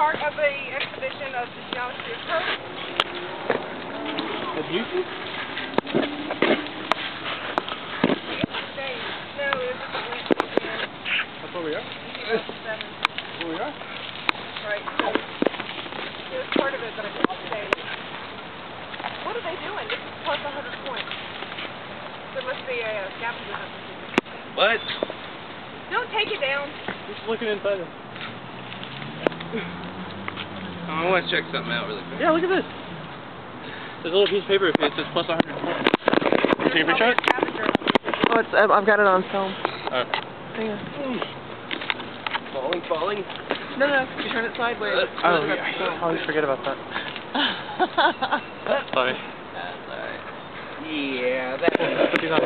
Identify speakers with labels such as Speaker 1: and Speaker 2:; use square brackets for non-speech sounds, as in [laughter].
Speaker 1: part of the exhibition of the geometry of curves. The. That's where we are? Where we are?
Speaker 2: Right. It was part of it, I. What are they doing? plus 100 points. There must be a gap in
Speaker 3: What?
Speaker 2: Don't take it down.
Speaker 1: Just looking inside it.
Speaker 3: Oh, I want to check something out really quick.
Speaker 1: Yeah, look at this. There's a little piece of paper. It says plus 100 points. Can you take a picture of it?
Speaker 2: Scavenger hunt. Oh, it's, I've got it on film.
Speaker 1: Uh,
Speaker 2: Hang on.
Speaker 3: Falling, falling.
Speaker 2: No, no, you turn it sideways.
Speaker 1: oh, yeah. I always forget about that. [laughs] Sorry.
Speaker 2: That's alright.
Speaker 3: Yeah, that
Speaker 1: Put these on.